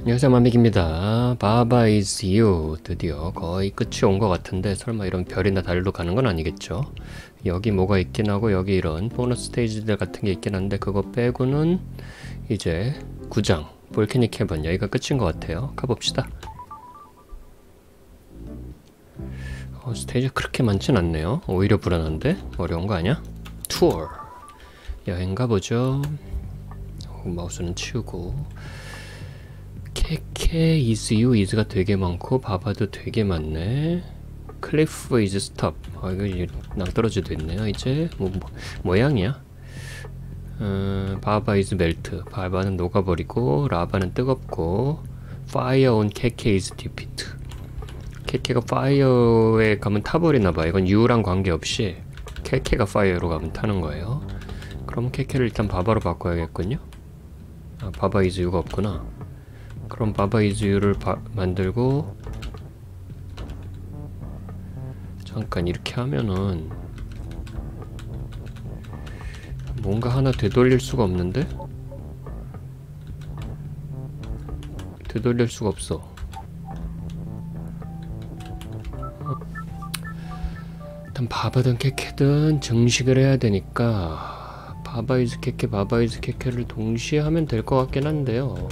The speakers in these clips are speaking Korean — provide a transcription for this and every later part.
안녕하세요 마믹입니다. 바바 is you. 드디어 거의 끝이 온 것 같은데 설마 이런 별이나 달로 가는 건 아니겠죠? 여기 뭐가 있긴 하고 여기 이런 보너스 스테이지들 같은 게 있긴 한데 그거 빼고는 이제 9장 Volcanic Cavern 여기가 끝인 것 같아요. 가봅시다. 어, 스테이지 그렇게 많진 않네요. 오히려 불안한데? 어려운 거 아니야? 투어. 여행 가보죠. 어, 마우스는 치우고 케케 is you is가 되게 많고 바바도 되게 많네. cliff is stop 아 이거 낭떠러지도 있네요 이제. 뭐, 뭐 모양이야? 어, 바바 is melt. 바바는 녹아버리고 lava는 뜨겁고 fire on 케케 is defeat. 케케가 파이어에 가면 타버리나봐. 이건 you랑 관계없이 케케가 fire로 가면 타는 거예요. 그럼 케케를 일단 바바로 바꿔야겠군요. 아, 바바 is you가 없구나 그럼 바바 is you를 바, 만들고 잠깐 이렇게 하면은 뭔가 하나 되돌릴 수가 없는데? 되돌릴 수가 없어 일단 바바든 케케든 증식을 해야 되니까 바바 is 케케 바바 is 케케를 동시에 하면 될 것 같긴 한데요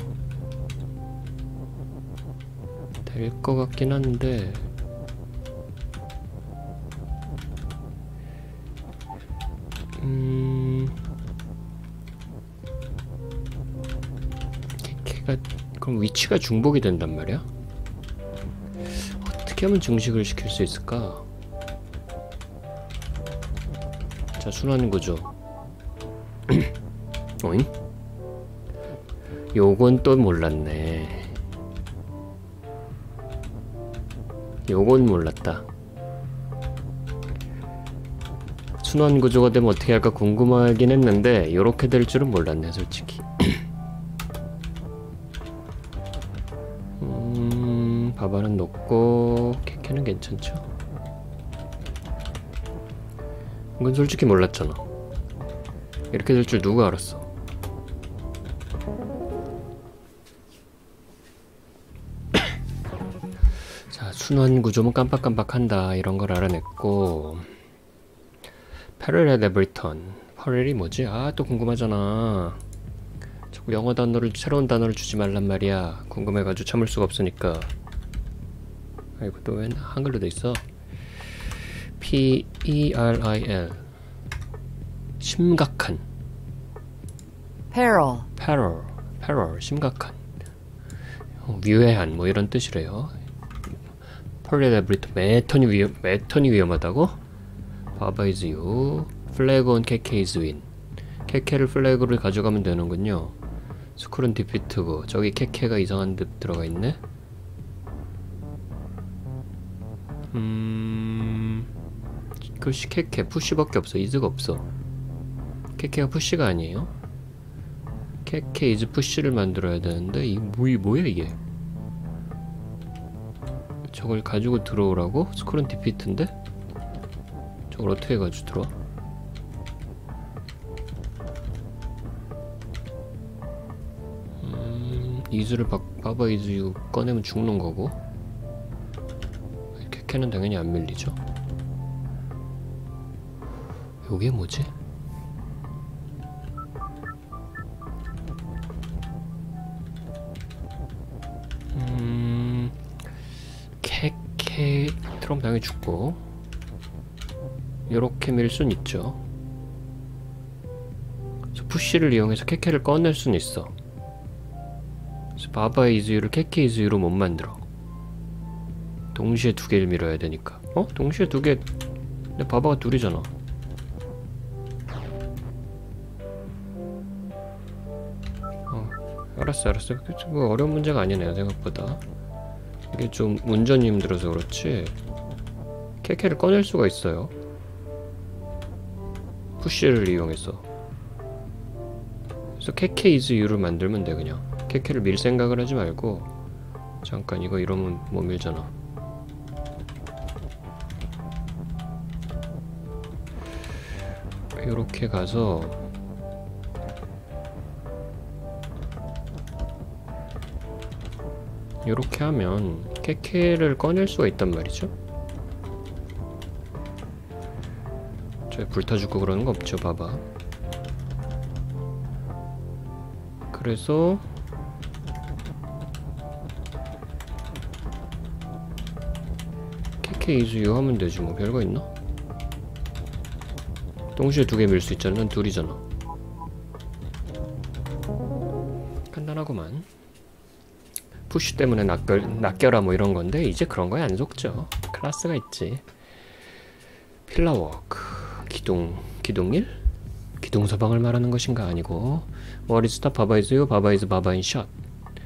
될 것 같긴 한데 음 케케가 그럼 위치가 중복이 된단 말이야? 어떻게 하면 증식을 시킬 수 있을까? 자 순환 구조 어잉? 요건 또 몰랐네 요건 몰랐다. 순환 구조가 되면 어떻게 할까 궁금하긴 했는데 요렇게 될 줄은 몰랐네 솔직히. 음... 바바는 높고 케케는 괜찮죠? 이건 솔직히 몰랐잖아. 이렇게 될 줄 누가 알았어 순환 구조면 깜빡깜빡한다 이런 걸 알아냈고 패럴렛 에블턴. 퍼렐이 뭐지? 아 또 궁금하잖아. 자꾸 영어 단어를 새로운 단어를 주지 말란 말이야. 궁금해가지고 참을 수가 없으니까. 아이고 또 왜 한글로 돼 있어? P-E-R-I-L 심각한. Peril, peril, peril. 심각한. 어, 위해한 뭐 이런 뜻이래요 펄레데브리트 매턴이 위험 매 턴이 위험하다고? 바바 is you flag on 케케 is win 케케를 flag를 가져가면 되는군요. skull은 defeat고 저기 케케가 이상한 데 들어가 있네? 음... 글씨 케케 push밖에 없어. is가 없어. 케케가 push가 아니에요? 케케 is push를 만들어야 되는데 이 뭐이 뭐야 이게 저걸 가지고 들어오라고? skull은 defeat인데? 저걸 어떻게 가지고 들어와? 음... is를 바, 바바 is 이거 꺼내면 죽는 거고 케케는 당연히 안 밀리죠 요게 뭐지? 트럼 당연히 죽고. 요렇게 밀 순 있죠. 푸시를 이용해서 케케를 꺼낼 순 있어. 바바 이즈유를 케케 이즈유로 못 만들어. 동시에 두 개를 밀어야 되니까. 어? 동시에 두 개... 근데 바바가 둘이잖아. 어, 알았어 알았어. 그 어려운 문제가 아니네요 생각보다. 이게 좀 운전이 힘들어서 그렇지 케케를 꺼낼 수가 있어요. 푸시를 이용해서. 그래서 케케 이즈 유를 만들면 돼 그냥. 케케를 밀 생각을 하지 말고. 잠깐 이거 이러면 못 밀잖아. 이렇게 가서 이렇게 하면 케케를 꺼낼 수가 있단 말이죠. 저 불타 죽고 그러는 거 없죠, 봐봐. 그래서 케케 이즈유 하면 되지 뭐 별거 있나? 동시에 두 개 밀 수 있잖아. 난 둘이잖아. 간단하구만. 푸쉬 때문에 낚여, 낚여라 뭐 이런 건데 이제 그런 거에 안 속죠. 클래스가 있지. Pillarwork 기둥 기둥일? 기둥서방을 말하는 것인가 아니고 머리스타 바바이즈요 바바이즈 바바인 샷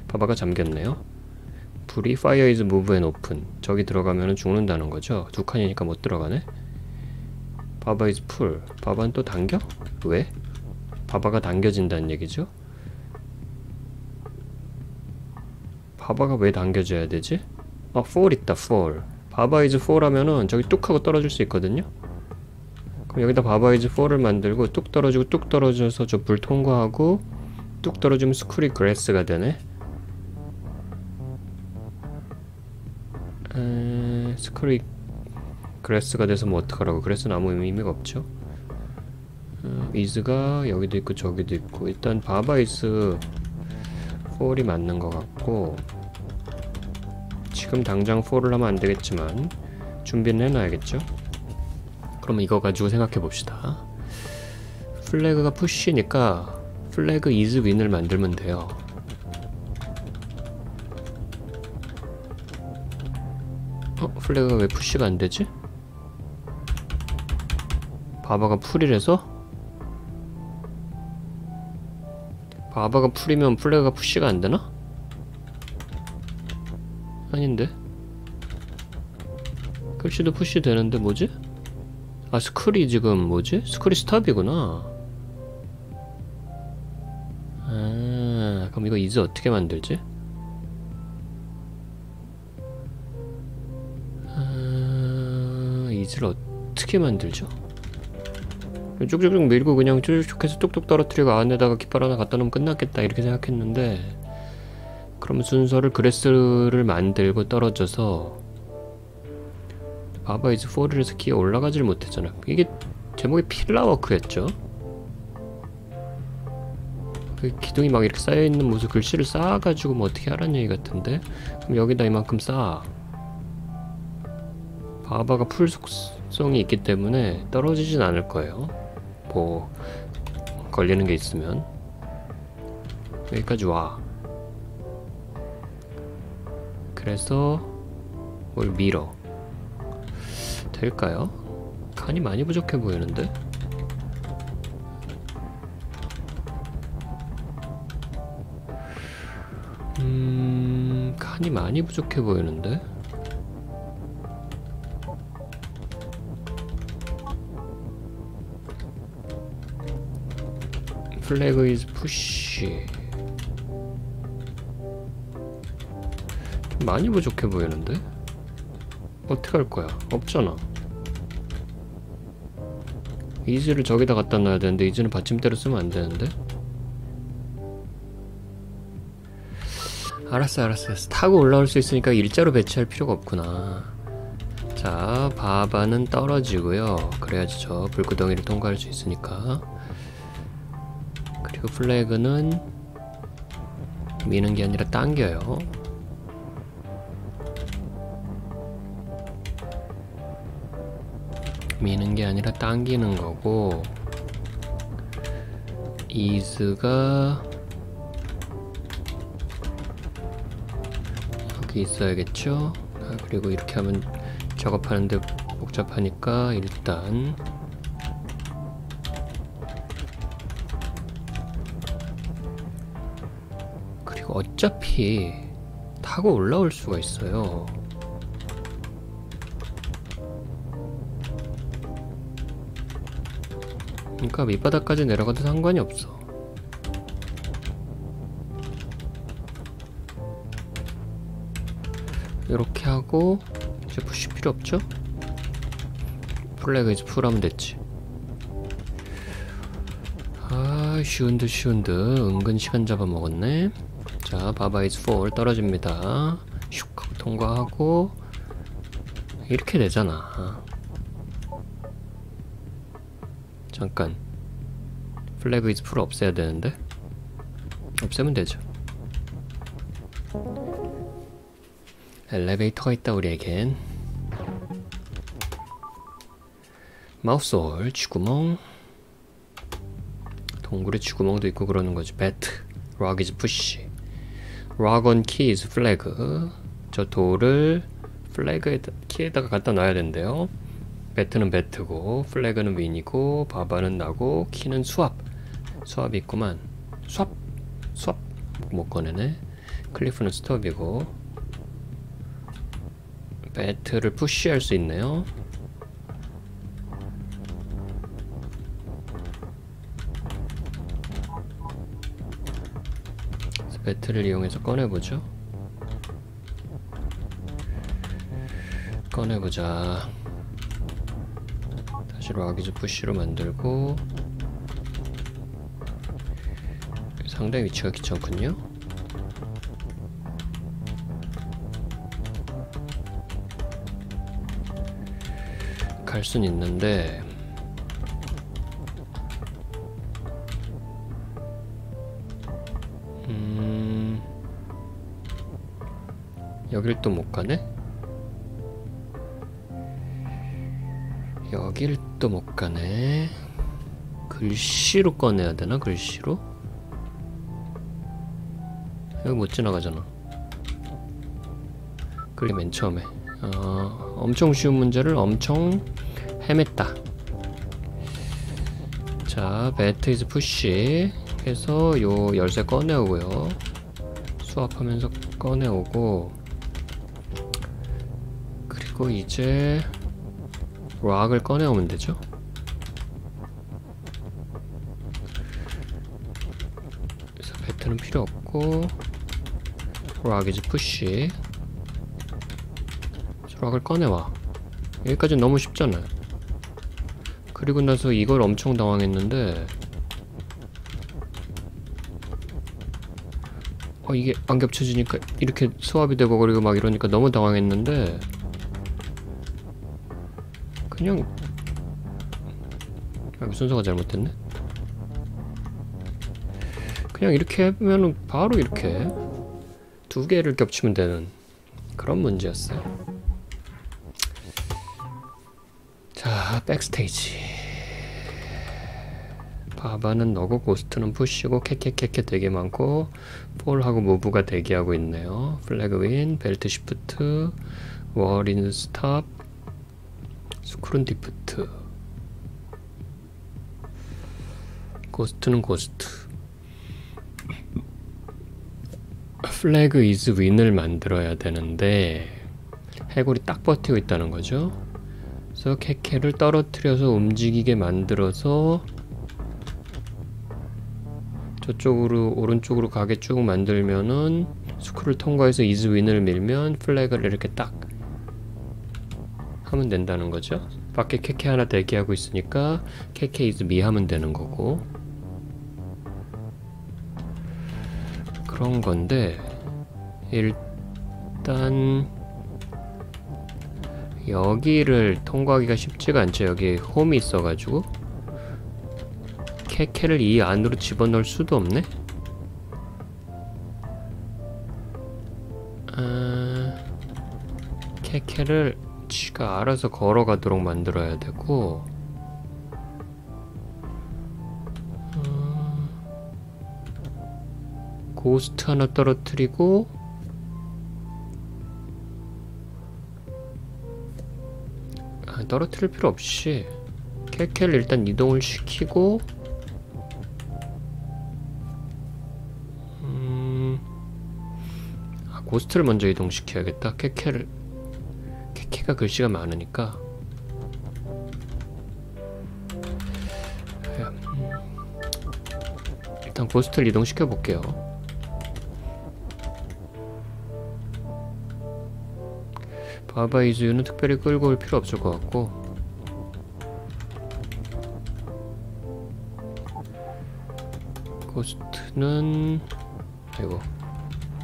바바가 잠겼네요. 불이 fire is move and open 저기 들어가면 죽는다는 거죠. 두 칸이니까 못 들어가네. 바바 is pull 바바는 또 당겨? 왜? 바바가 당겨진다는 얘기죠? 바바가 왜 당겨져야 되지? 아, fall 있다, fall. 바바 is fall 하면은 저기 뚝 하고 떨어질 수 있거든요? 그럼 여기다 바바 is fall을 만들고 뚝 떨어지고 뚝 떨어져서 저 불 통과하고 뚝 떨어지면 skull이 grass가 되네? 에... skull이 grass가 돼서 뭐 어떡하라고. grass는 아무 의미가 없죠. 어, is가 여기도 있고 저기도 있고. 일단 바바 is 4이 맞는 것 같고. 지금 당장 4를 하면 안 되겠지만 준비는 해놔야겠죠 그러면 이거 가지고 생각해 봅시다 flag가 push니까 flag is win을 만들면 돼요 어? flag가 왜 push가 안 되지? 바바가 pull이라서? 바바가 pull이면 flag가 push가 안 되나? 아닌데? 글씨도 push 되는데 뭐지? 아 skull이 지금 뭐지? skull이 stop이구나 아 그럼 이거 이제 어떻게 만들지? 아 is를 어떻게 만들죠? 쭉쭉쭉 밀고 그냥 쭉쭉 해서 뚝뚝 떨어뜨리고 안에다가 깃발 하나 갖다 놓으면 끝났겠다 이렇게 생각했는데 그러면 순서를 그레스를 만들고 떨어져서 바바 이즈 4를 기어 올라가질 못했잖아. 이게 제목이 필라워크였죠? 그 기둥이 막 이렇게 쌓여있는 무슨 글씨를 쌓아가지고 뭐 어떻게 하라는 얘기 같은데? 그럼 여기다 이만큼 쌓아. 바바가 풀 속성이 있기 때문에 떨어지진 않을 거예요. 뭐 걸리는 게 있으면. 여기까지 와. 그래서 뭘 밀어 될까요? 칸이 많이 부족해 보이는데 음... 칸이 많이 부족해 보이는데 flag is push 많이 부족해 보이는데? 어떻게 할 거야? 없잖아 is를 저기다 갖다 놔야 되는데 is는 받침대로 쓰면 안 되는데? 알았어 알았어 타고 올라올 수 있으니까 일자로 배치할 필요가 없구나. 자 바바는 떨어지고요. 그래야지 저 불구덩이를 통과할 수 있으니까. 그리고 플래그는 미는 게 아니라 당겨요 미는 게 아니라 당기는 거고 이즈가 여기 있어야겠죠? 아, 그리고 이렇게 하면 작업하는데 복잡하니까 일단 그리고 어차피 타고 올라올 수가 있어요 그러니까 밑바닥까지 내려가도 상관이 없어. 이렇게 하고 이제 푸시 필요 없죠? 플래그 이제 풀하면 됐지. 아 쉬운 듯 쉬운 듯 은근 시간 잡아먹었네. 자 바바 이즈 4 떨어집니다. 슉 하고 통과하고 이렇게 되잖아 잠깐 flag is pull 없애야 되는데? 없애면 되죠. 엘리베이터가 있다 우리에겐. Mouse Hole 쥐구멍. 동굴에 쥐구멍도 있고 그러는 거지. bat rock is push rock on key is flag 저 돌을 flag에 key에다가 갖다 놔야 된대요 배트는 배트고 플래그는 윈이고 바바는 나고 key는 swap. swap이 있구만. swap? swap? 못 꺼내네. cliff는 stop이고. 배트를 푸시할 수 있네요. 배트를 이용해서 꺼내보죠. 꺼내보자 다시 락이즈 푸시로 만들고 상당히 위치가 귀찮군요 갈 순 있는데 음... 여길 또 못 가네? 여길 또 못 가네. 글씨로 꺼내야 되나? 글씨로? 여기 못 지나가잖아. 그게 맨 처음에. 어, 엄청 쉬운 문제를 엄청 헤맸다. 자, bat is push 해서 요 열쇠 꺼내오고요. swap하면서 꺼내오고 그리고 이제 rock을 꺼내오면 되죠. 그래서 bat는 필요 없고 rock is push rock을 꺼내와 여기까지 너무 쉽잖아요. 그리고 나서 이걸 엄청 당황했는데 어 이게 안 겹쳐지니까 이렇게 swap이 되고 그리고 막 이러니까 너무 당황했는데 그냥 아, 순서가 잘못됐네? 그냥 이렇게 하면은 바로 이렇게 두 개를 겹치면 되는 그런 문제였어요. 자 Backstage. 바바는 너고 ghost는 push고 캐캐캐캐 되게 많고 fall하고 move가 대기하고 있네요. flag win belt shift wall is stop skull은 defeat. ghost는 ghost. flag is win을 만들어야 되는데 해골이 딱 버티고 있다는 거죠. 그래서 캐캐를 떨어뜨려서 움직이게 만들어서 저쪽으로 오른쪽으로 가게 쭉 만들면은 skull을 통과해서 is win을 밀면 flag를 이렇게 딱 하면 된다는 거죠. 밖에 캐캐 하나 대기하고 있으니까 캐캐 is me 하면 되는 거고 그런 건데 일단 여기를 통과하기가 쉽지가 않죠. 여기 홈이 있어가지고 캐캐를 이 안으로 집어넣을 수도 없네? 아... 캐캐를 지가 알아서 걸어가도록 만들어야 되고 음... 고스트 하나 떨어뜨리고 아, 떨어뜨릴 필요 없이 캐캐를 일단 이동을 시키고 ghost를 먼저 이동시켜야겠다. 캐캐를 캐캐가 글씨가 많으니까. 일단 ghost를 이동시켜 볼게요. 바바 is you는 특별히 끌고 올 필요 없을 것 같고. ghost는 아이고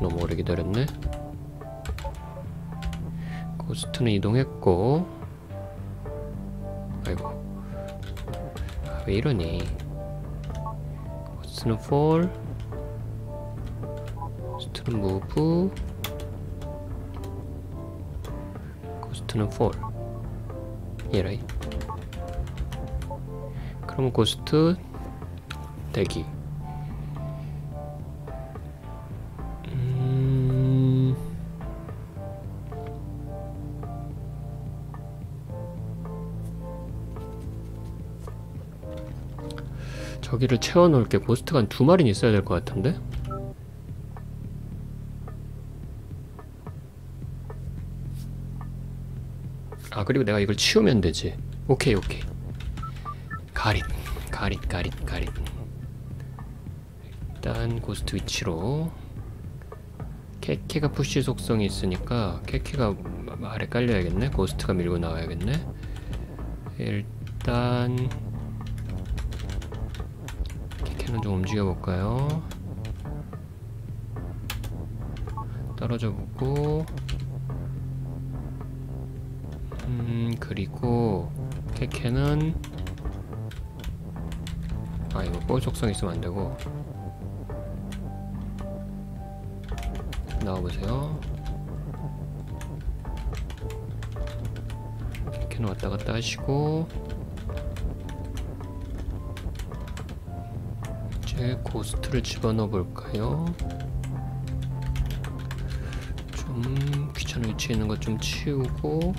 너무 오래 기다렸네 ghost는 이동했고. 아이고. 아, 왜 이러니? ghost는 fall. ghost는 move. ghost는 fall. 얘라이. 그럼 고스트 대기 저기를 채워놓을게 고스트가 한 두 마리는 있어야 될 것 같은데? 아 그리고 내가 이걸 치우면 되지. 오케이 오케이. 가릿 가릿 가릿 가릿. 일단 ghost 위치로. 케케가 push 속성이 있으니까 케케가 아래 깔려야겠네. ghost가 밀고 나와야겠네. 일단 케케는 좀 움직여 볼까요? 떨어져 보고 음 그리고 케케는 아 이거 볼 속성 있으면 안 되고. 나와보세요. 케케는 왔다 갔다 하시고 이제 고스트를 집어넣어 볼까요? 좀 귀찮은 위치에 있는 것 좀 치우고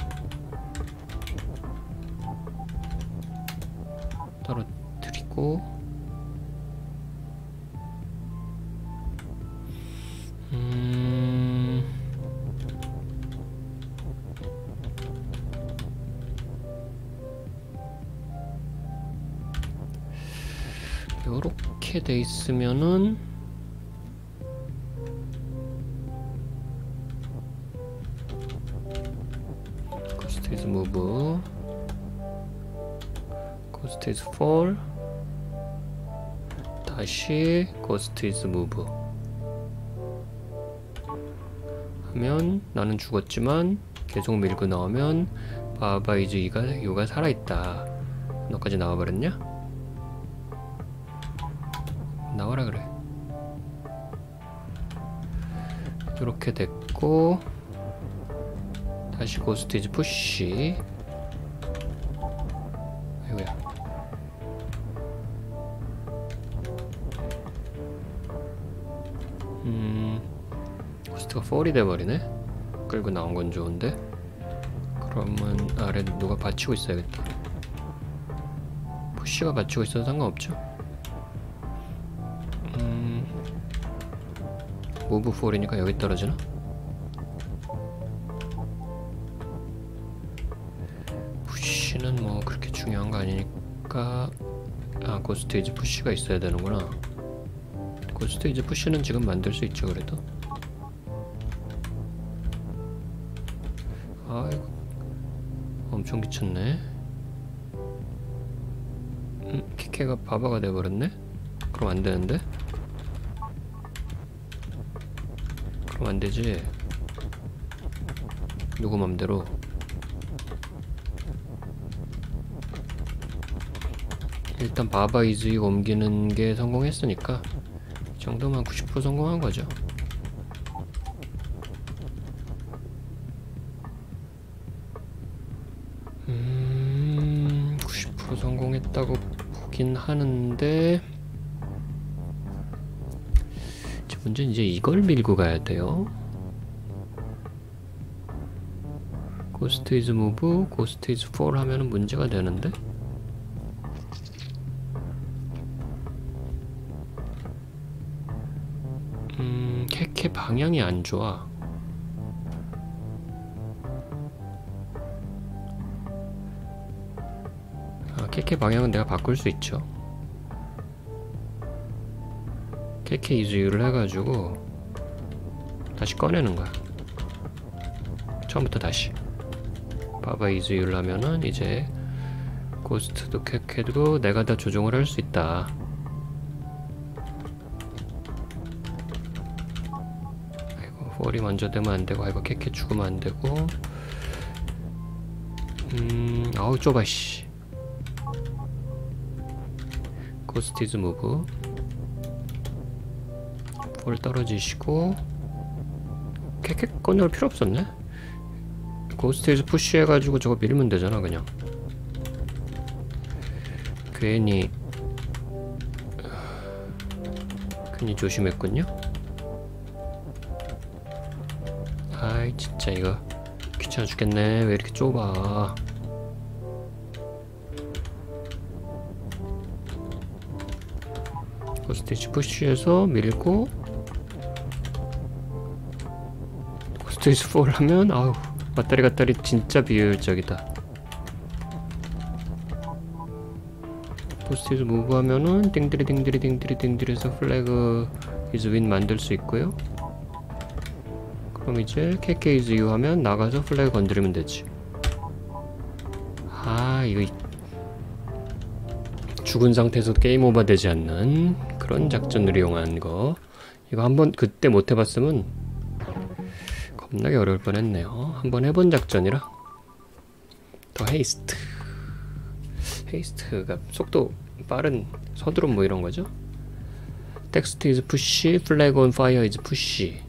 요렇게 돼 있으면은 cost is move cost is fall 다시 cost is move 하면 나는 죽었지만 계속 밀고 나오면 바바 이즈 이가 요가 살아있다 너까지 나와버렸냐? 이렇게 됐고 다시 고스티즈 푸시. 아이고야. 음 고스트가 폴이 돼버리네. 끌고 나온 건 좋은데. 그러면 아래 누가 받치고 있어야겠다. 푸시가 받치고 있어도 상관없죠 무브 폴이니까 여기 떨어지나? 푸시는 뭐 그렇게 중요한 거 아니니까 아 고스테이지 푸시가 있어야 되는구나 고스테이지 푸시는 지금 만들 수 있죠 그래도 아이고 엄청 귀찮네 음, 키케가 바바가 돼버렸네? 그럼 안되는데? 그럼 안되지? 누구 맘대로? 일단 바바 이즈익 옮기는 게 성공했으니까 이 정도면 90% 성공한 거죠. 음... 90% 성공했다고 보긴 하는데 문제는 이제 이걸 밀고 가야 돼요. ghost is move, ghost is fall 하면은 문제가 되는데? 음... 캐캐 방향이 안 좋아. 아, 케케 방향은 내가 바꿀 수 있죠. 케케 이즈유를 해가지고 다시 꺼내는 거야. 처음부터 다시. 바바 이즈유를 하면은 이제 고스트도 케케도 내가 다 조종을 할 수 있다. 아이고 폴이 먼저 되면 안 되고 아이고 케케 죽으면 안 되고 음, 아우 좁아 씨. 고스티즈 무브. 볼 떨어지시고 캐캐 꺼낼 필요 없었네. 고스티즈 푸시해가지고 저거 밀면 되잖아 그냥. 괜히 괜히 조심했군요. 아이 진짜 이거 귀찮아 죽겠네. 왜 이렇게 좁아? ghost is push해서 밀고 ghost is fall 하면 아우 왔다리 갔다리 진짜 비효율적이다. ghost is move하면은 띵드리 띵드리 띵드리 띵드리에서 flag is win 만들 수 있고요. 그럼 이제 케케 is you 하면 나가서 flag 건드리면 되지. 아 이거 죽은 상태에서 게임 오버 되지 않는 그런 작전을 이용한 거. 이거 한번 그때 못 해봤으면 겁나게 어려울 뻔했네요 한번 해본 작전이라 더 haste haste가 속도 빠른 서두름 뭐 이런 거죠? text is push, flag on fire is push.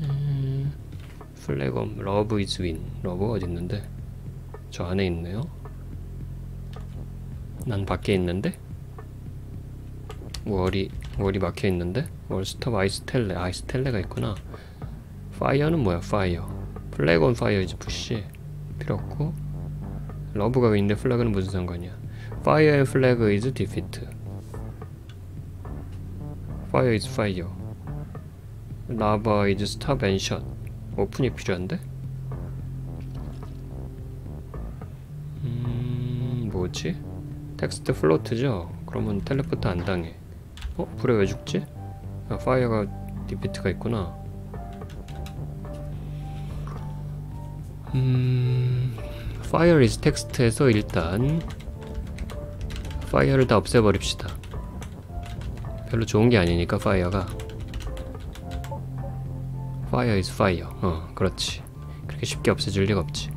음. love가 어디 있는데? 저 안에 있네요. 난 밖에 있는데? wall이 wall이 막혀 있는데? wall stop is tele is tele가 있구나. fire는 뭐야? fire. flag on fire is push 필요 없고 love가 왜 있는데 flag는 무슨 상관이야 and flag is defeat Fire is fire Lava is stop and shut open이 필요한데? 음... 뭐지? text float죠? 그러면 텔레포트 안 당해 어? 불에 왜 죽지? 아, fire가 defeat가 있구나 음... fire is text에서 일단 fire를 다 없애버립시다. 별로 좋은 게 아니니까 fire가 fire is fire. 어, 그렇지. 그렇게 쉽게 없애줄 리가 없지.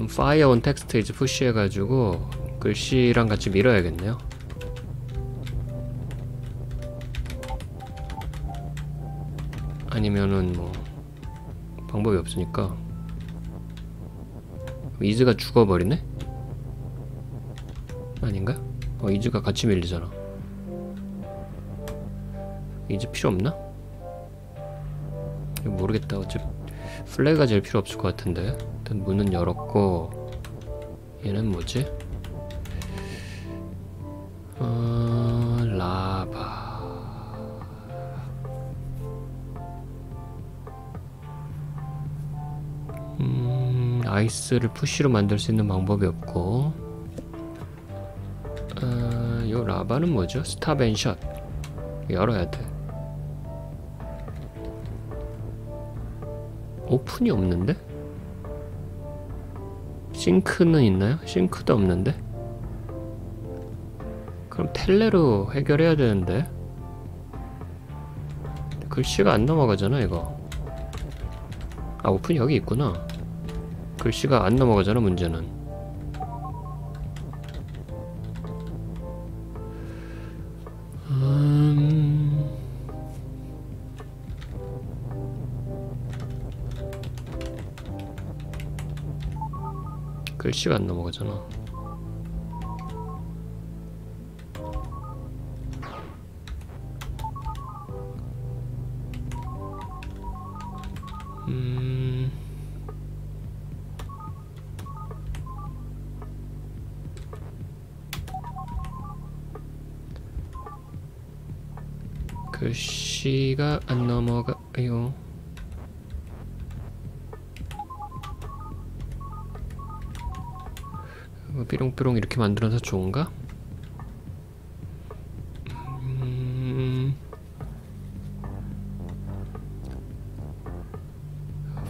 그럼 fire on text is push 해가지고 글씨랑 같이 밀어야겠네요. 아니면은 뭐 방법이 없으니까 이즈가 죽어버리네? 아닌가? 어 이즈가 같이 밀리잖아 이즈 필요 없나? 모르겠다 어차피 flag가 제일 필요 없을 것 같은데 일단 문은 열었고 얘는 뭐지? 어... lava is를 push로 만들 수 있는 방법이 없고 어, 요 lava는 뭐죠? stop and shut 열어야 돼 오픈이 없는데? 싱크는 있나요? 싱크도 없는데? 그럼 텔레로 해결해야 되는데 글씨가 안 넘어가잖아 이거 아 오픈이 여기 있구나 글씨가 안 넘어가잖아 문제는 글씨가 안 넘어가잖아 글씨가 안 넘어가요. 삐롱삐롱 이렇게 만들어서 좋은가? 음...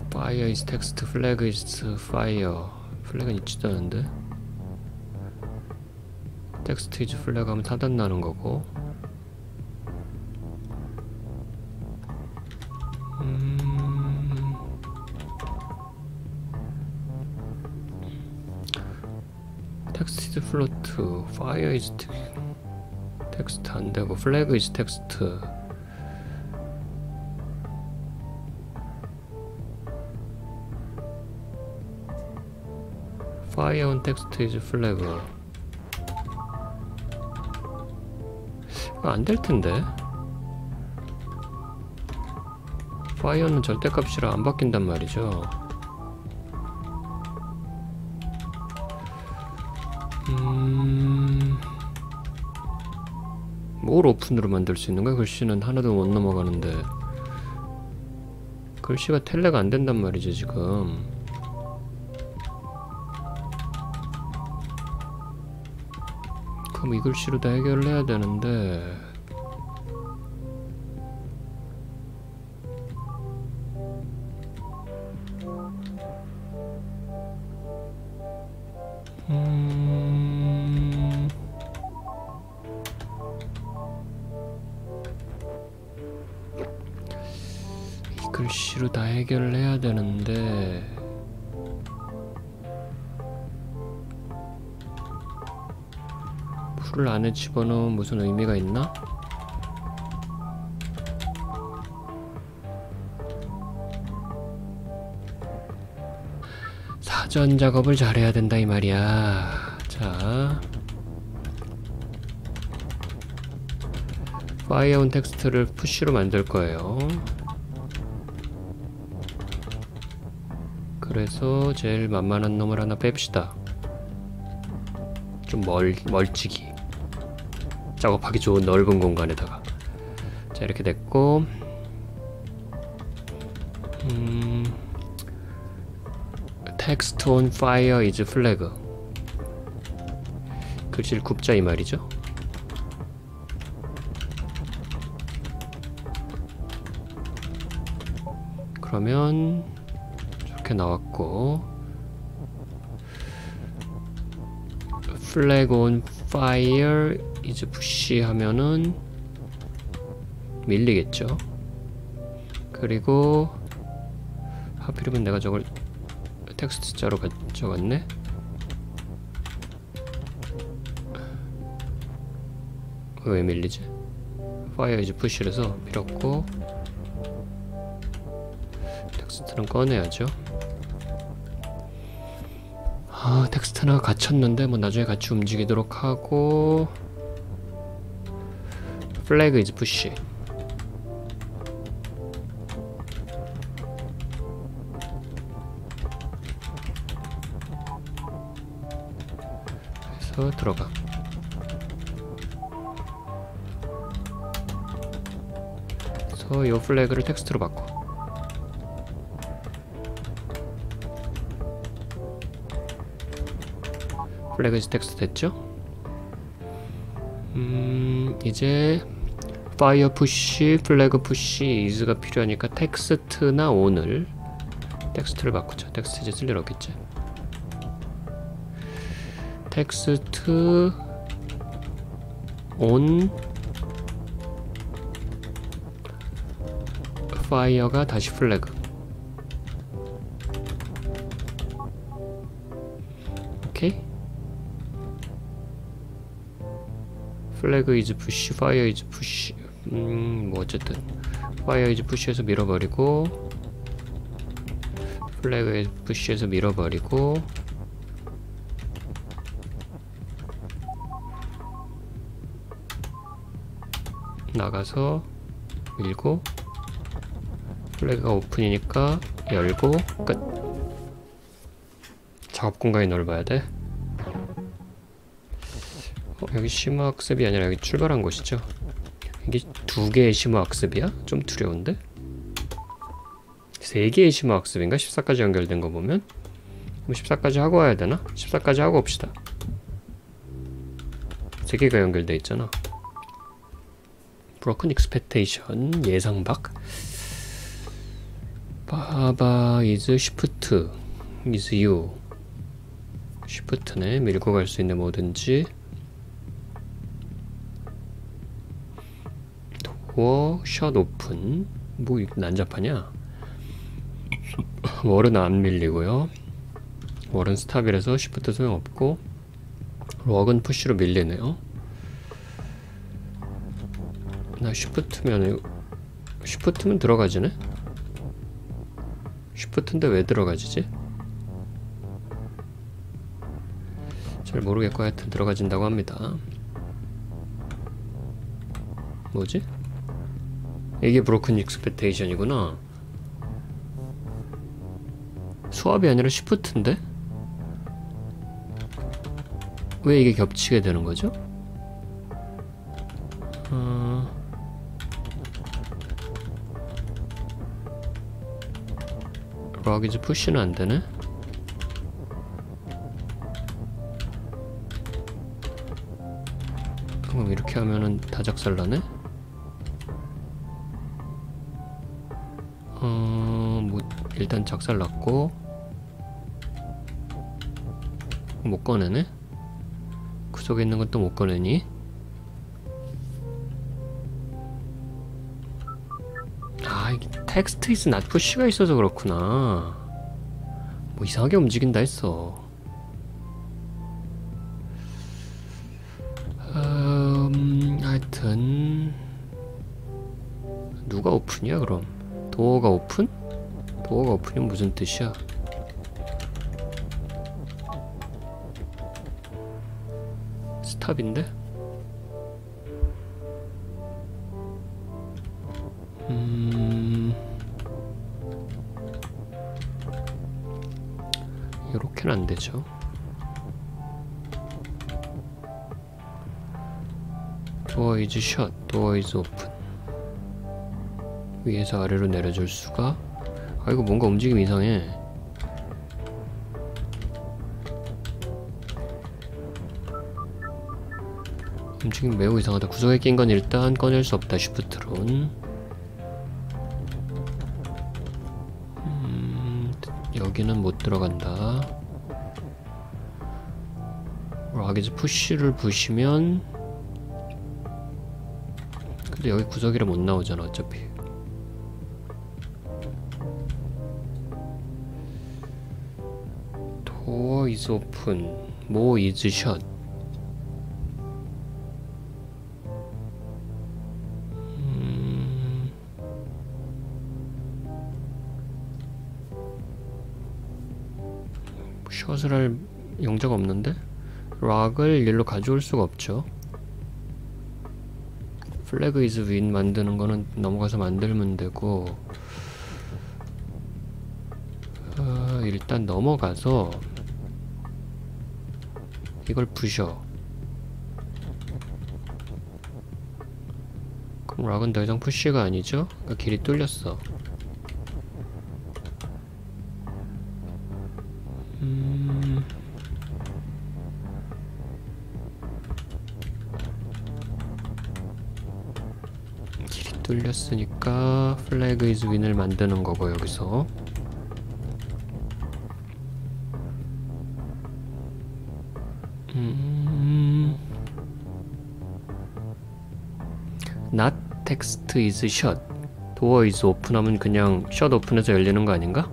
Fire is text, flag is fire. flag는 있지도 않은데? text is flag 하면 차단 나는 거고 fire is text 안 되고 flag is text fire on text is flag 안될 텐데. fire는 절대값이라 안 바뀐단 말이죠 뭘 오픈으로 만들 수 있는가? 글씨는 하나도 못 넘어가는데. 글씨가 텔레가 안 된단 말이죠 지금. 그럼 이 글씨로 다 해결을 해야 되는데 글씨로 다 해결을 해야 되는데 풀을 안에 집어넣으면 무슨 의미가 있나? 사전 작업을 잘해야 된다 이 말이야. 자, fire on text를 push로 만들 거예요. 그래서 제일 만만한 놈을 하나 뺍시다. 좀 멀, 멀찍이. 작업하기 좋은 넓은 공간에다가. 자, 이렇게 됐고. 음, text on fire is. 글씨를 굽자 이 말이죠. 그러면 나왔고 flag on fire is push 하면은 밀리겠죠. 그리고 하필이면 내가 저걸 text자로 가져갔네. 왜 밀리지? fire is push라서 필요 없고 text는 꺼내야죠. text나 갇혔는데 뭐 나중에 같이 움직이도록 하고 flag is push. 해서 들어가. 그래서 이 flag를 text로 바꿔. is text 됐죠? 음, 이제 push, flag push, is가 필요하니까 text나 on을 text를 바꾸자. 텍스트 이제 쓸 일 없겠지? text on fire가 다시 flag flag is push fire is push 음뭐 어쨌든 fire is push해서 밀어버리고 flag is push해서 밀어버리고 나가서 밀고 flag가 open이니까 열고 끝. 작업 공간이 넓어야 돼. 어, 여기 심화 학습이 아니라 여기 출발한 곳이죠 이게 두 개의 심화 학습이야? 좀 두려운데? 세 개의 심화 학습인가? 14까지 연결된 거 보면 그럼 14까지 하고 와야 되나? 14까지 하고 옵시다 세 개가 연결돼 있잖아 broken expectation 예상 밖 바바 is shift is you shift네 밀고 갈 수 있는 뭐든지 도어 shut open 뭐 난잡하냐 월은 안 밀리고요 월은 스탑이라서 시프트 소용없고 럭은 푸시로 밀리네요 나 쉬프트면 쉬프트면 들어가지네? 쉬프트인데 왜 들어가지지? 잘 모르겠고 하여튼 들어가진다고 합니다 뭐지? 이게 브로큰 익스펙테이션이구나 수압이 아니라 쉬프트인데? 왜 이게 겹치게 되는 거죠? 어... 락이즈 푸시는 안 되네? 그럼 이렇게 하면은 다 작살나네? 작살났고, 못 꺼내네? 그 속에 있는 건 또 못 꺼내니? 아, 이게 텍스트 이스 낫 푸시가 있어서 그렇구나. 뭐 이상하게 움직인다 했어. 음, 하여튼 누가 오픈이야 그럼? 도어가 오픈? 도어가 오픈이 무슨 뜻이야? 스탑인데? 음... 이렇게는 안 되죠. door is shut, door is open 위에서 아래로 내려줄 수가 아 이거 뭔가 움직임이 이상해. 움직임 매우 이상하다. 구석에 낀 건 일단 꺼낼 수 없다. shift론. 음, 여기는 못 들어간다. rock is push를 부시면 근데 여기 구석이라 못 나오잖아 어차피 오픈 모 is shut 음. shut을 할 영자가 없는데? rock을 일로 가져올 수가 없죠 flag is win 만드는 거는 넘어가서 만들면 되고 어, 일단 넘어가서 이걸 부셔. 그럼 락은 더 이상 푸쉬가 아니죠? 그러니까 길이 뚫렸어. 음... 길이 뚫렸으니까 플래그 이즈 윈을 만드는 거고 여기서 text is shut door is open 하면 그냥 shut open해서 열리는 거 아닌가?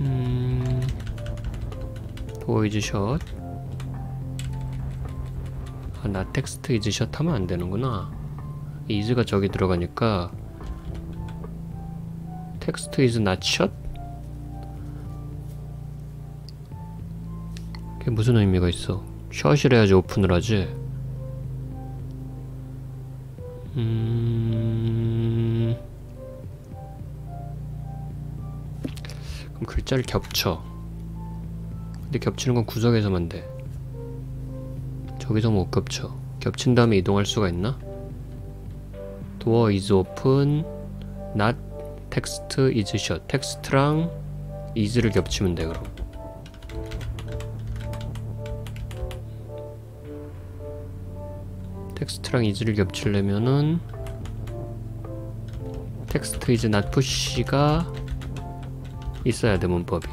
음... door is shut 아, not text is shut 하면 안 되는구나 is가 저기 들어가니까 text is not? 그게 무슨 의미가 있어? 셧이라 해야지 오픈을 하지. 음... 그럼 글자를 겹쳐. 근데 겹치는 건 구석에서만 돼. 저기서 못 겹쳐. 겹친 다음에 이동할 수가 있나? door is open not text is shut. 텍스트랑 is를 겹치면 돼 그럼 텍스트랑 이즈를 겹치려면은 텍스트 이즈 낫 푸시가 있어야 돼 문법이.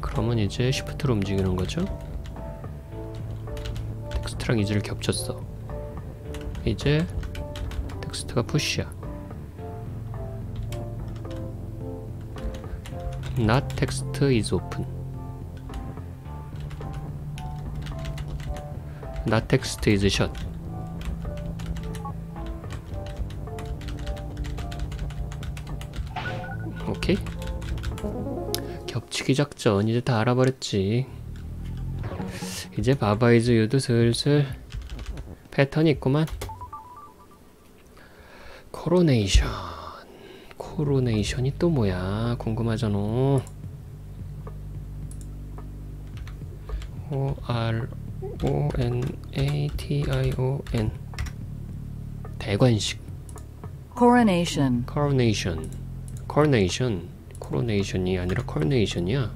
그러면 이제 시프트로 움직이는 거죠? 텍스트랑 이즈를 겹쳤어. 이제 텍스트가 푸시야. Not text is open. not text is shut. 오케이. 겹치기 작전 이제 다 알아버렸지. 이제 바바 is you도 슬슬 패턴이 있구만. Coronation. Coronation이 또 뭐야? 궁금하잖아. O R O N A T I O N 대관식 coronation, coronation coronation coronation이 아니라 coronation이야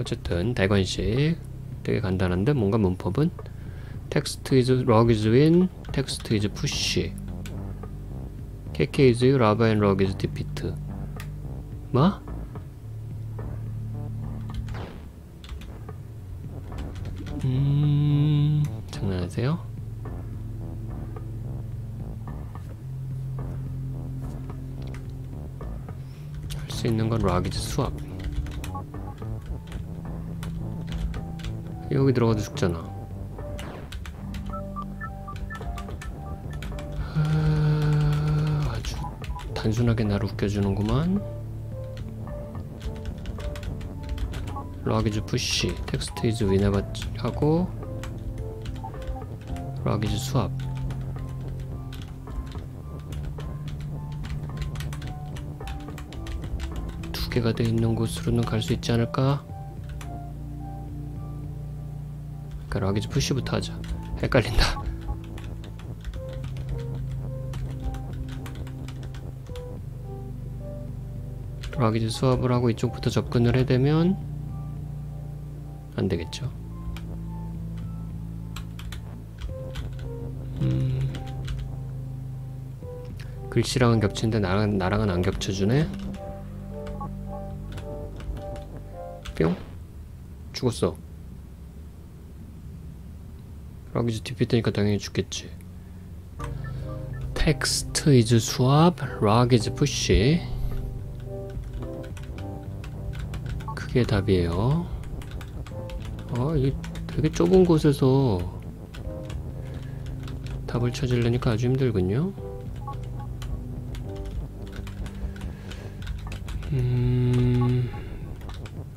어쨌든 대관식 되게 간단한데 뭔가 문법은 text is log is win text is push kk is lava and log is defeat 뭐? 음... 장난하세요? 할 수 있는 건 락이즈 수학 여기 들어가도 죽잖아 아, 단순하게 나를 웃겨주는구만. rock is push text is 위네바 하고 rock is swap 두 개가 돼 있는 곳으로는 갈 수 있지 않을까? 그러니까 rock is push부터 하자. 헷갈린다 rock is swap을 하고 이쪽부터 접근을 해대면 안 되겠죠. 음, 글씨랑은 겹치는데 나랑, 나랑은 안 겹쳐주네. 뿅 죽었어. rock is defeat니까 당연히 죽겠지. text is swap, rock is push. 그게 답이에요. 아, 이 되게 좁은 곳에서 답을 찾으려니까 아주 힘들군요. 음,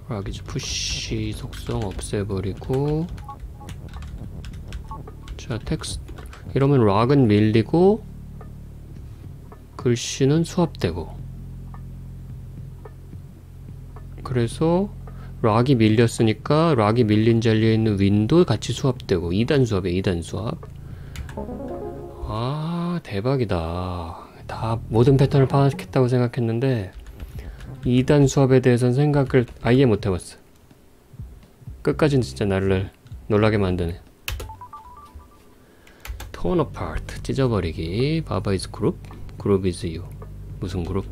rock is push 속성 없애버리고 자, 텍스트 이러면 락은 밀리고 글씨는 수합되고 그래서 락이 밀렸으니까 락이 밀린 자리에 있는 윈도 같이 수합되고 2단 수합에 2단 수합. 아 대박이다. 다 모든 패턴을 파악했다고 생각했는데 2단 수합에 대해서는 생각을 아예 못 해봤어. 끝까지는 진짜 나를 놀라게 만드네. Torn apart. 찢어버리기. 바바 is group. Group is you. 무슨 그룹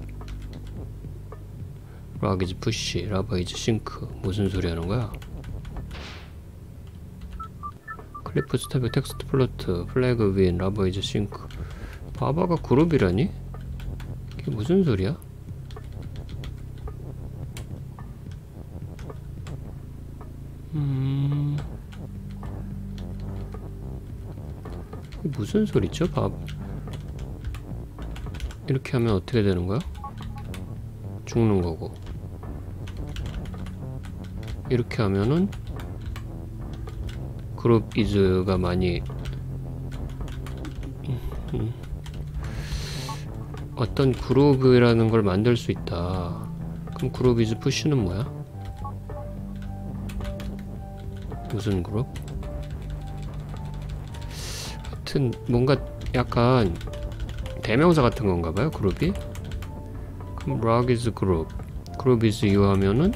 rock is push, lava is sink 무슨 소리 하는 거야? cliff stop text float flag win lava is sink 바바가 그룹이라니? 이게 무슨 소리야? 음... 이게 무슨 소리죠? 밥 이렇게 하면 어떻게 되는 거야? 죽는 거고 이렇게 하면은 그룹 이즈가 많이 어떤 그룹이라는 걸 만들 수 있다 그럼 그룹 이즈 푸시는 뭐야? 무슨 그룹? 하여튼 뭔가 약간 대명사 같은 건가 봐요 그룹이 그럼 rock is group group is you 하면은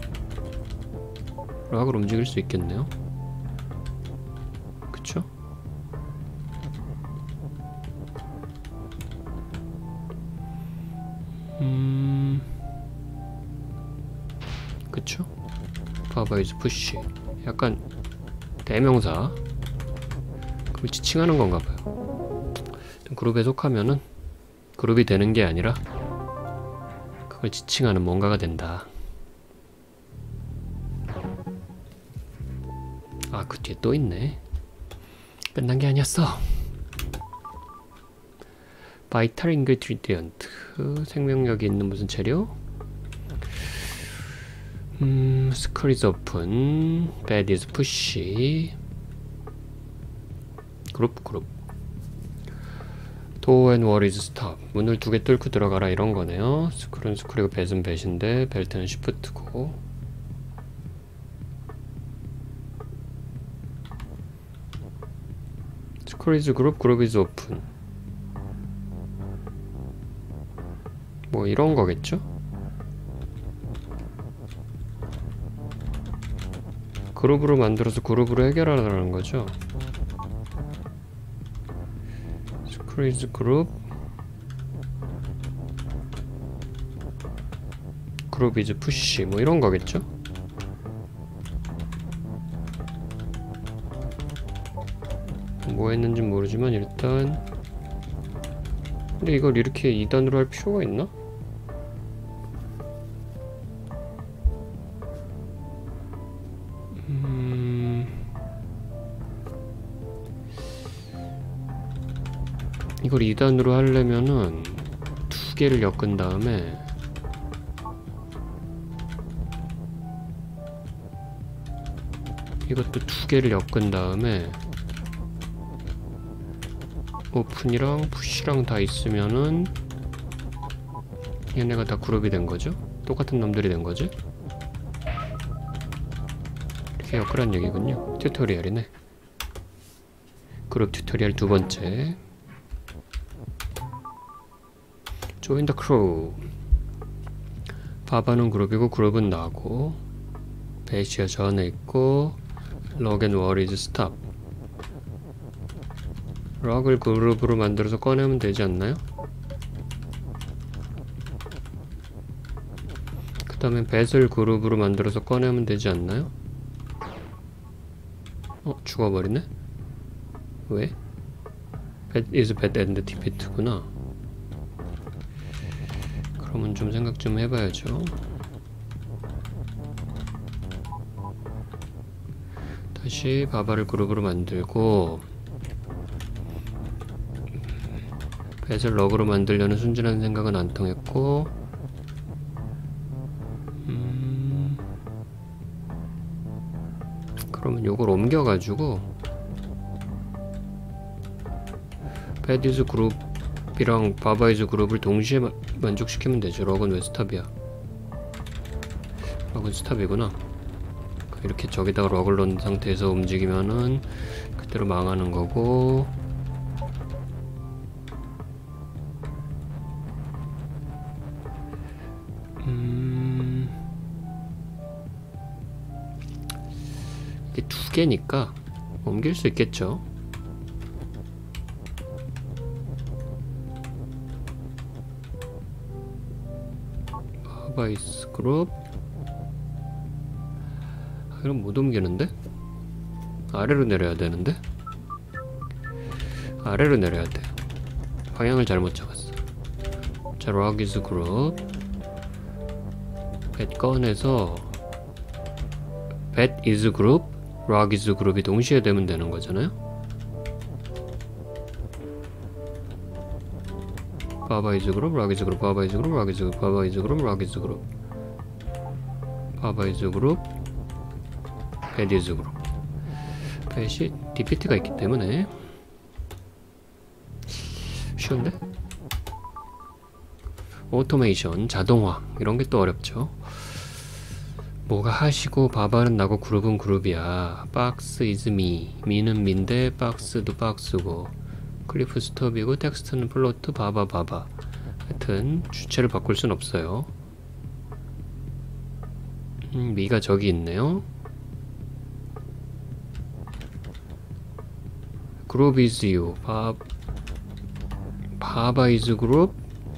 락을 움직일 수 있겠네요. 그쵸? 음... 그쵸? 바바 이즈 푸시 약간 대명사 그걸 지칭하는 건가 봐요 그룹에 속하면은 그룹이 되는 게 아니라 그걸 지칭하는 뭔가가 된다 아 그 뒤에 또 있네. 끝난 게 아니었어. Vital ingredient. 생명력이 있는 무슨 재료? 음, skull is open bat is push group group. door and wall is stop 문을 두 개 뚫고 들어가라 이런 거네요. 스쿨은 스쿨이고 뱃은 뱃인데 벨트는 shift고 is group group is open 뭐 이런 거겠죠? 그룹으로 만들어서 그룹으로 해결하라는 거죠. skull is group group is push 뭐 이런 거겠죠? 뭐 했는지 모르지만 일단 근데 이걸 이렇게 2단으로 할 필요가 있나? 음... 이걸 2단으로 하려면은 두 개를 엮은 다음에 이것도 두 개를 엮은 다음에 오픈이랑 push랑 다 있으면은 얘네가 다 그룹이 된 거죠? 똑같은 놈들이 된 거지? 이렇게 엮으란 얘기군요. tutorial이네. 그룹 tutorial 두 번째. Join the crowd. 바바는 그룹이고 그룹은 나고 베이시가 저 안에 있고 rock and wall is stop rock을 그룹으로 만들어서 꺼내면 되지 않나요? 그 다음에 bat을 그룹으로 만들어서 꺼내면 되지 않나요? 어? 죽어버리네? 왜? bat is bat and defeat구나 그러면 좀 생각 좀 해봐야죠 다시 바바를 그룹으로 만들고 뱃을 럭으로 만들려는 순진한 생각은 안 통했고 음... 그러면 요걸 옮겨가지고 배디즈 그룹이랑 바바이즈 그룹을 동시에 마- 만족시키면 되죠. 럭은 왜 스탑이야? 럭은 스탑이구나. 이렇게 저기다가 rock을 넣은 상태에서 움직이면은 그대로 망하는 거고 두 개니까 옮길 수 있겠죠. 바바 is group 아, 그럼 못 옮기는데? 아래로 내려야 되는데? 아래로 내려야 돼. 방향을 잘못 잡았어. 자, rock is group 뱃 꺼내서 뱃 is 그룹, 락 is 그룹이 동시에 되면 되는 거잖아요. 바바 is 그룹, 락 is 그룹, 바바 is 그룹, 락 is 그룹, 바바 is 그룹, 락 is 그룹, 바바 is 그룹, 뱃 is 그룹. 뱃이 디피트가 있기 때문에 쉬운데? Automation, 자동화 이런 게 또 어렵죠. 뭐가 하시고 바바는 나고 그룹은 그룹이야. box is me. me는 me인데 박스도 박스고 cliff stop이고 텍스트는 float 바바 바바. 하여튼 주체를 바꿀 순 없어요. 음, me가 저기 있네요. group is you. 바 바바 is 그룹.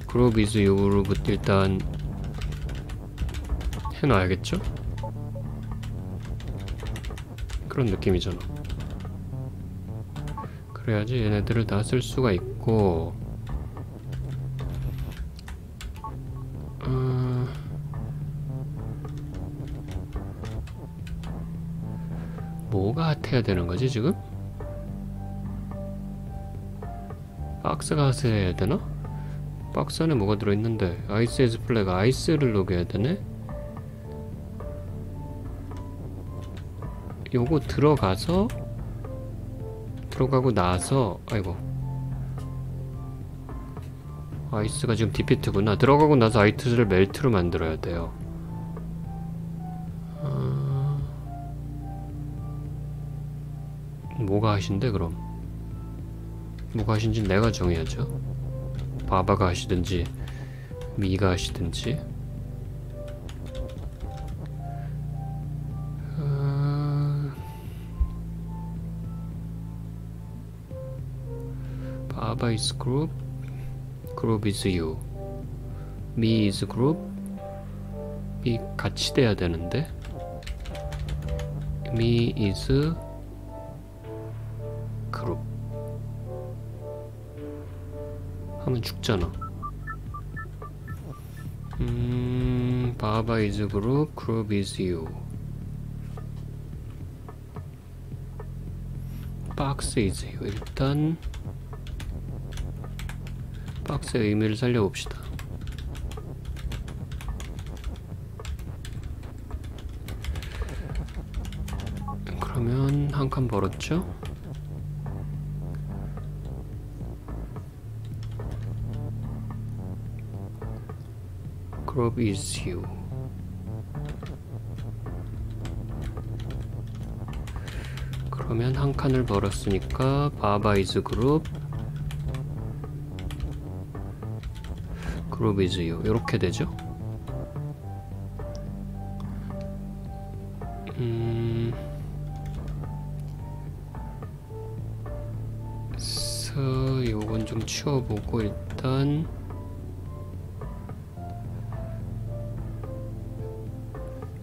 그룹 is you로 일단 해놔야겠죠? 그런 느낌이잖아. 그래야지 얘네들을 다 쓸 수가 있고 어... 뭐가 핫해야 되는 거지 지금? 박스가 hot해야 되나? 박스 안에 뭐가 들어있는데 ice has flag 아이스를 녹여야 되네? 요거 들어가서 들어가고 나서 아이고. 아이스가 지금 defeat구나. 들어가고 나서 아이스를 melt로 만들어야 돼요. 아... 뭐가 하신데 그럼? 뭐가 하신지 내가 정해야죠. 바바가 하시든지 미가 하시든지 바바 is group group is you me is group 이 같이 돼야 되는데 me is group 하면 죽잖아 음 바바 is group group is you 박스 is you 일단 박스의 의미를 살려봅시다. 그러면 한 칸 벌었죠? Group is you. 그러면 한 칸을 벌었으니까 바바 is group 그룹 이즈 유 이렇게 되죠? 음... 서 요건 좀 치워보고 일단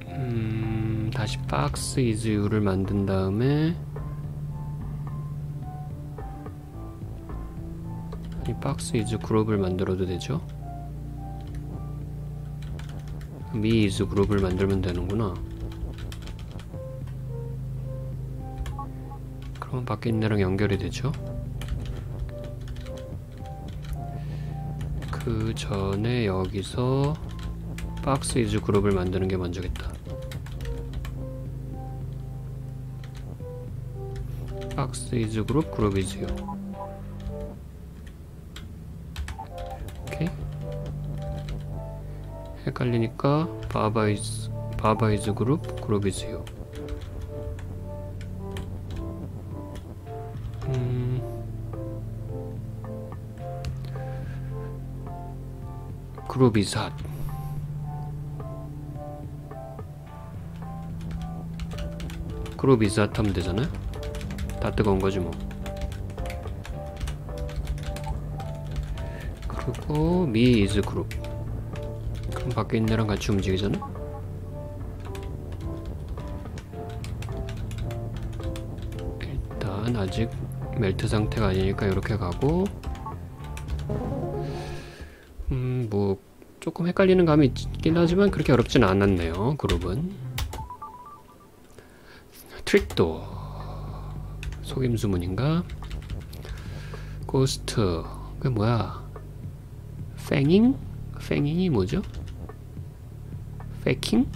음... 다시 박스 이즈 유를 만든 다음에 이 박스 이즈 그룹을 만들어도 되죠 me is group을 만들면 되는구나. 그러면 밖에 있는 애랑 연결이 되죠? 그 전에 여기서 box is group을 만드는 게 먼저겠다. box is group group is you 헷갈리니까 Baba is Baba is group group is you 음, group is hot group is hot 하면 되잖아요? 다 뜨거운 거지 뭐. 그리고 미 이즈 그룹 밖에 있는 애랑 같이 움직이잖아? 일단 아직 멜트 상태가 아니니까 이렇게 가고 음 뭐 조금 헷갈리는 감이 있긴 하지만 그렇게 어렵진 않았네요 그룹은 트릭도 속임수문인가 고스트 그게 뭐야 팽잉? 팽잉이 뭐죠? 페킹?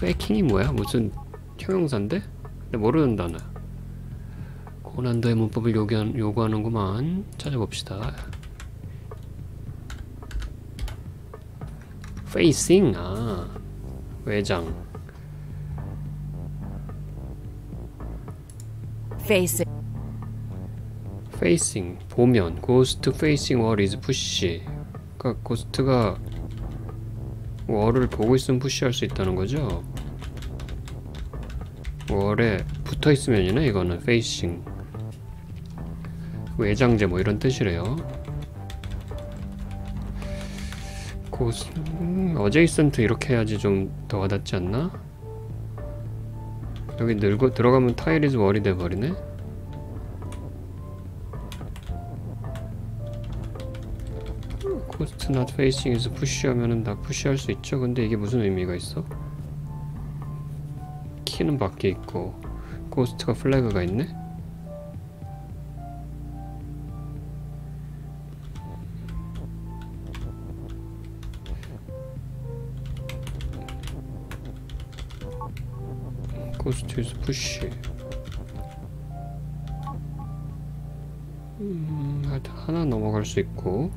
페킹이 뭐야? 무슨 형용사인데? 근데 모르는 단어. 고난도의 문법을 요구한, 요구하는구만. 찾아봅시다. Facing? 아 외장. Facing, facing 보면. Facing wall is push 그러니까 고스트가 월을 보고 있으면 푸시할 수 있다는 거죠? 월에 붙어 있으면이네 이거는 facing. 외장재 뭐 이런 뜻이래요. ghost 음, adjacent 이렇게 해야지 좀 더 와닿지 않나? 여기 늘고 들어가면 tile is wall이 돼버리네 ghost not facing is push 하면은 나 push 할 수 있죠 근데 이게 무슨 의미가 있어? 키는 밖에 있고 ghost가 flag가 있네? ghost is push 음, 하여튼 하나 넘어갈 수 있고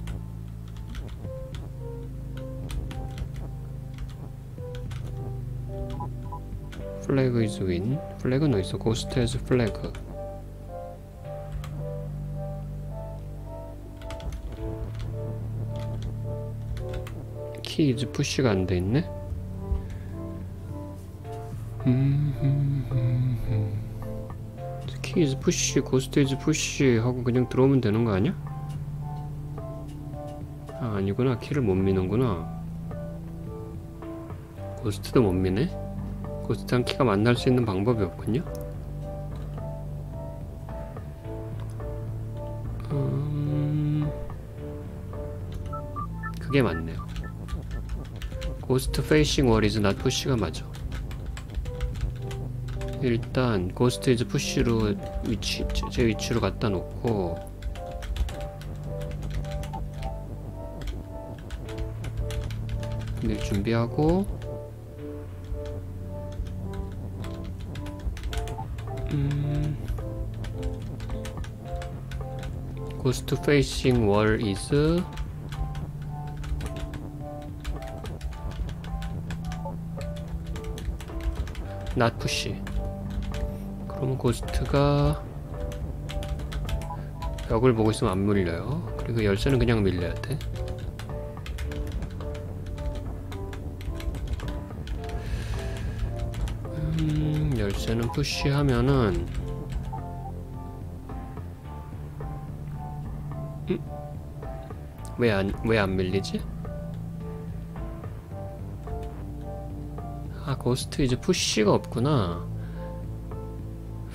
flag is win. flag는 어딨어? 고스트 has 플래그 키 is 푸시가 안 돼 있네. key is push ghost is push 하고 그냥 들어오면 되는 거 아니야? 아 아니구나. 키를 못 미는구나. ghost도 못 미네 ghost랑 키가 만날 수 있는 방법이 없군요. 음... 그게 맞네요. ghost facing wall is not push가 맞아. 일단 고스트 이즈 푸시로 위치 제- 제 위치로 갖다 놓고 밀 준비하고 음, 고스트 페이싱 월 이즈 not 푸시 그러면 고스트가 벽을 보고 있으면 안 물려요. 그리고 열쇠는 그냥 밀려야 돼 푸시하면은 음? 왜 안, 왜 안 밀리지? 아, ghost is push가 없구나.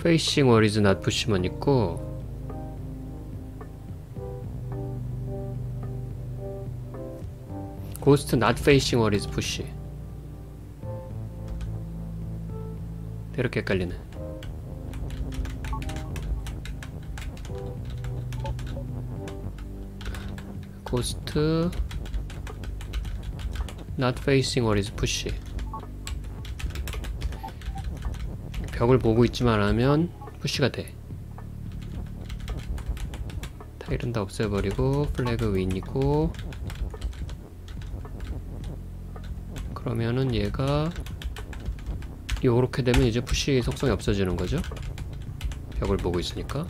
facing wall is not push만 있고 ghost not facing wall is push 이렇게 헷갈리네. ghost not facing what is push 벽을 보고 있지만 하면 푸시가 돼. 타일은 다 없애버리고 플래그 윈이고 그러면은 얘가 요렇게 되면 이제 푸시 속성이 없어지는 거죠? 벽을 보고 있으니까.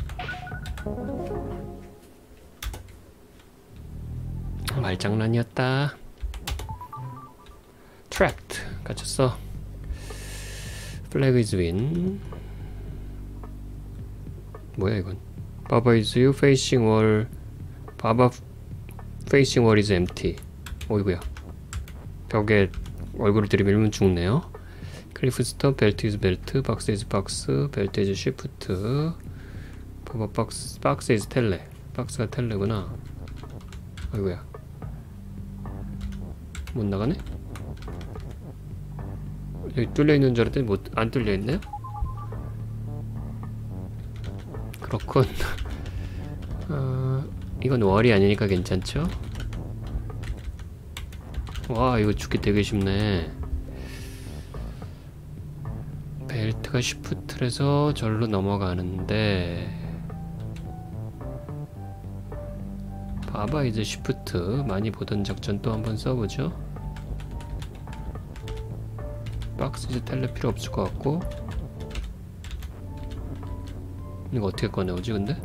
말장난이었다. Trapped. 갇혔어. Flag is win. 뭐야 이건? Baba is you facing wall. Baba facing wall is empty. 어이구야. 벽에 얼굴을 들이밀면 죽네요 cliff stop belt is belt box is box belt is shift 바바 박스 박스 이즈 텔레 박스가 텔레구나 아이고야 못 나가네? 여기 뚫려 있는 줄 알았더니 못, 안 뚫려 있네요? 그렇군. 어, 이건 월이 아니니까 괜찮죠? 와, 이거 죽기 되게 쉽네. 벨트가 시프트에서 절로 넘어가는데 바바 이제 시프트 많이 보던 작전 또 한번 써보죠 박스 이제 텔레 필요 없을 것 같고 이거 어떻게 꺼내오지 근데?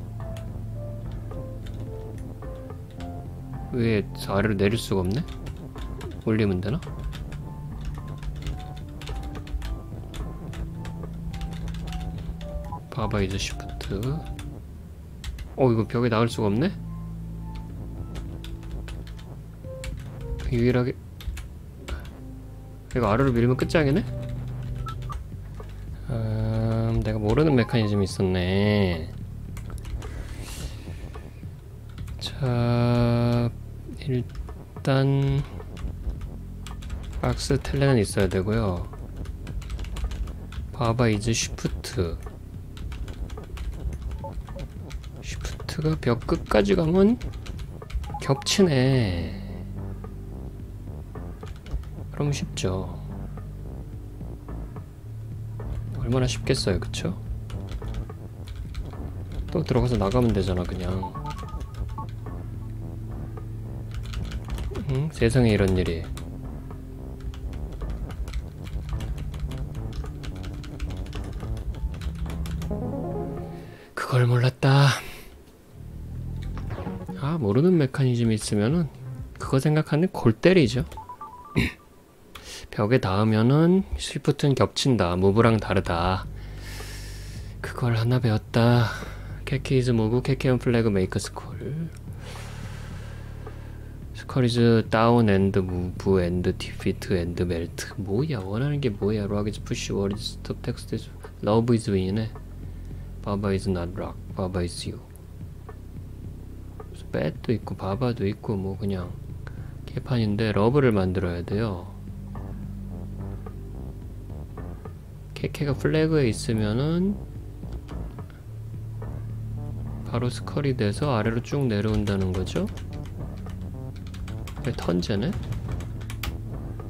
왜 아래로 내릴 수가 없네? 올리면 되나? 바바 이제 시프트 어 이거 벽에 나갈 수가 없네? 유일하게. 이거 아래로 밀면 끝장이네? 아... 참 내가 모르는 메커니즘이 있었네. 자 일단 박스 텔레는 있어야 되고요. 바바 이즈 쉬프트 쉬프트가 벽 끝까지 가면 겹치네. 그럼 쉽죠. 얼마나 쉽겠어요 그쵸? 또 들어가서 나가면 되잖아 그냥. 응? 세상에 이런 일이. 그걸 몰랐다 있으면은 그거 생각하는 골 때리죠. 벽에 닿으면은 스위프트는 겹친다. 무브랑 다르다. 그걸 하나 배웠다. Keke is move Keke on flag make skull skull is down and move and defeat and melt 뭐야? 원하는 게 뭐야? rock is push wall is stop text love is win이네 Baba is not rock Baba is you 배도 있고 바바도 있고 뭐 그냥 개판인데 love를 만들어야 돼요 케케가 플래그에 있으면은 바로 스컬이 돼서 아래로 쭉 내려온다는 거죠 왜 턴제네?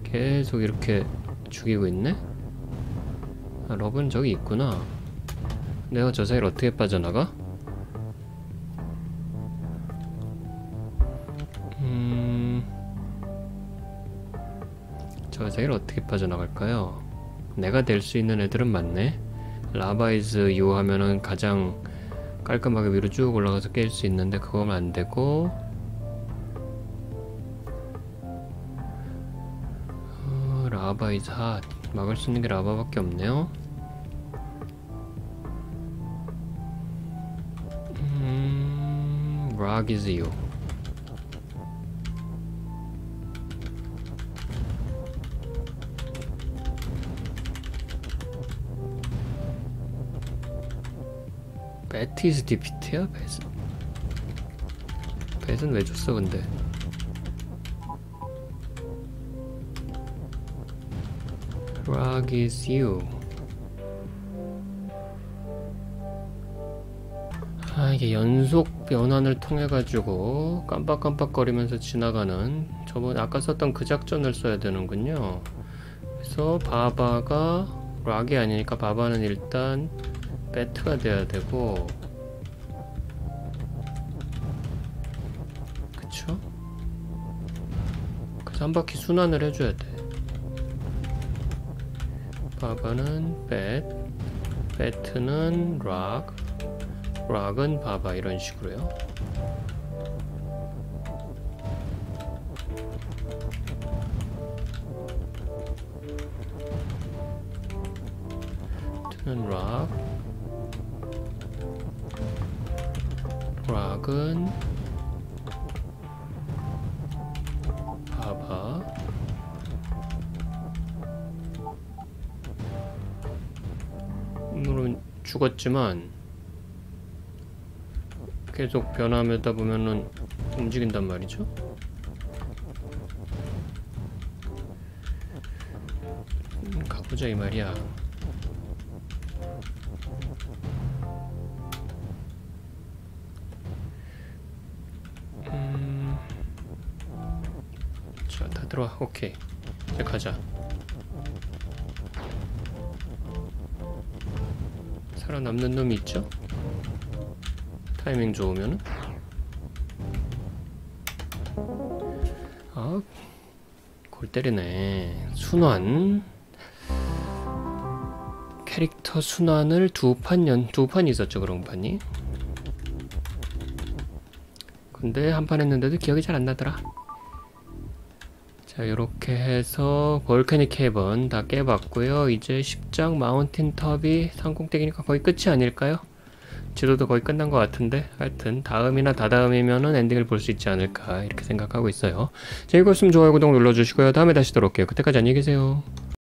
계속 이렇게 죽이고 있네? 아, 러브는 저기 있구나 내가 저 사이를 어떻게 빠져나가? 저 사이를 어떻게 빠져나갈까요? 내가 될 수 있는 애들은 많네. lava is you 하면은 가장 깔끔하게 위로 쭉 올라가서 깰 수 있는데 그거면 안 되고. 어, lava is hot 막을 수 있는 게 lava밖에 없네요. 음... rock is you 배티스 디피트야? 배스 배스는 왜 줬어 근데? Rock is you. 아 이게 연속 변환을 통해 가지고 깜빡깜빡거리면서 지나가는 저번 아까 썼던 그 작전을 써야 되는군요. 그래서 바바가 락이 아니니까 바바는 일단 배트가 돼야 되고. 그쵸? 그래서 한 바퀴 순환을 해줘야 돼. 바바는 배 배트는 락 락은 바바 이런 식으로요 죽었지만 계속 변화하다 보면은 움직인단 말이죠. 음, 가보자 이 말이야. 음, 자, 다 들어와. 오케이. 이제 가자. 남는 놈이 있죠? 타이밍 좋으면은 아, 골 때리네. 순환. 캐릭터 순환을 두 판 연, 두 판 있었죠, 그런 판이. 근데 한 판 했는데도 기억이 잘 안 나더라. 자, 이렇게 해서 볼카닉 캐번 다 깨봤고요. 이제 10장 마운틴 텁이 상공댁이니까 거의 끝이 아닐까요? 지도도 거의 끝난 것 같은데 하여튼 다음이나 다다음이면은 엔딩을 볼 수 있지 않을까 이렇게 생각하고 있어요. 즐거웠으면 좋아요, 구독 눌러주시고요. 다음에 다시 돌아올게요. 그때까지 안녕히 계세요.